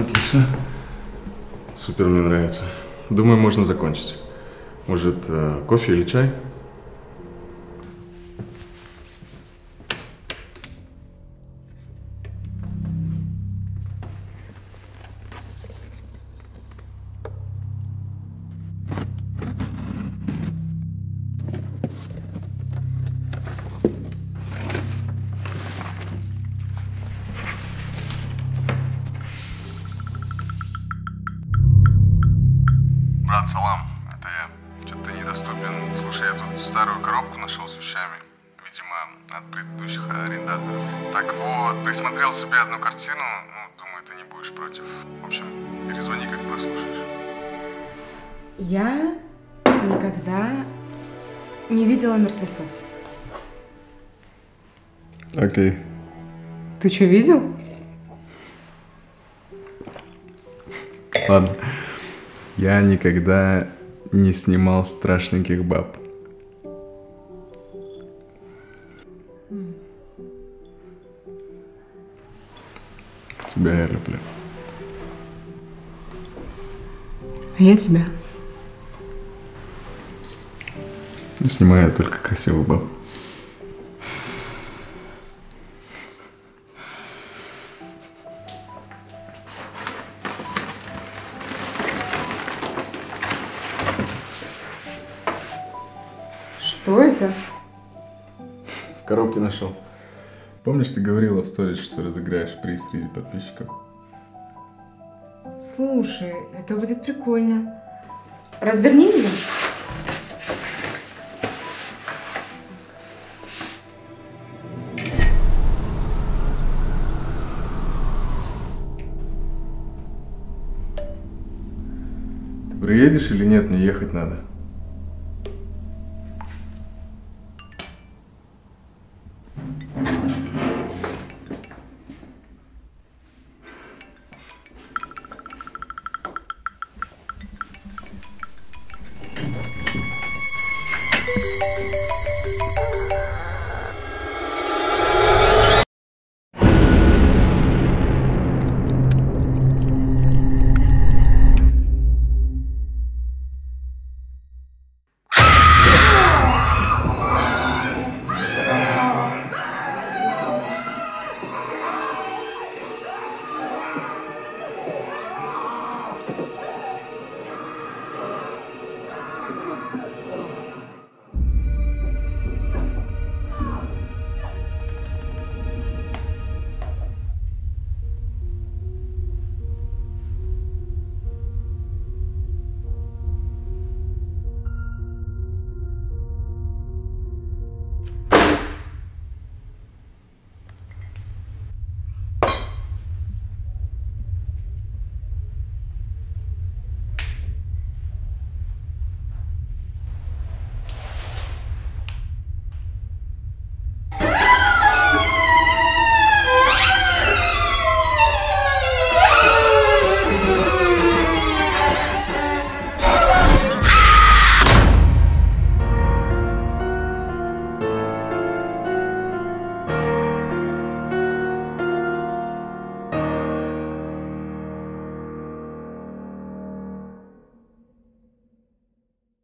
Отлично. Супер, мне нравится. Думаю, можно закончить. Может, э, кофе или чай? Брат, салам. Это я. Что-то ты недоступен. Слушай, я тут старую коробку нашел с вещами. Видимо, от предыдущих арендаторов. Так вот, присмотрел себе одну картину. Ну, думаю, ты не будешь против. В общем, перезвони, как прослушаешь. Я никогда не видела мертвецов. Окей. Ты что, видел? Ладно. Я никогда не снимал страшненьких баб. Тебя я люблю. А я тебя. Снимаю только красивых баб. Что это? В коробке нашел. Помнишь, ты говорила в сторис, что разыграешь приз среди подписчиков? Слушай, это будет прикольно. Разверни меня. Ты приедешь или нет? Мне ехать надо.